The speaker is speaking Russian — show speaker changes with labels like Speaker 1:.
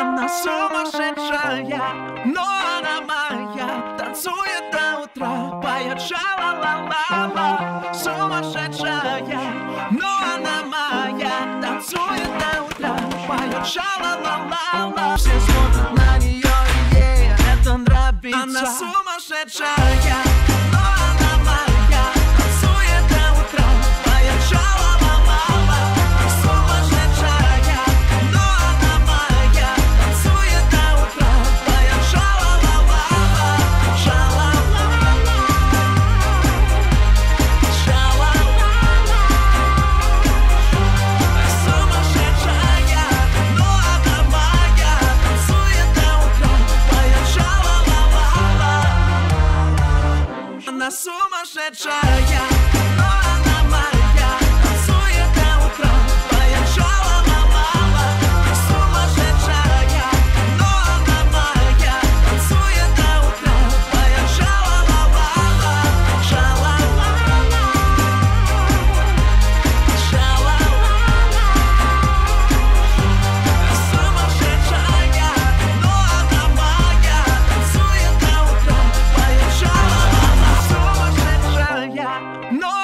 Speaker 1: Она сумасшедшая, но она моя. Танцует до утра, поет ша-ла-ла-ла-ла. Сумасшедшая, но она моя. Танцует до утра, поет ша-ла-ла-ла-ла. Все смотрят на нее, и ей это нравится. Она сумасшедшая, So much sumasze czeka. No!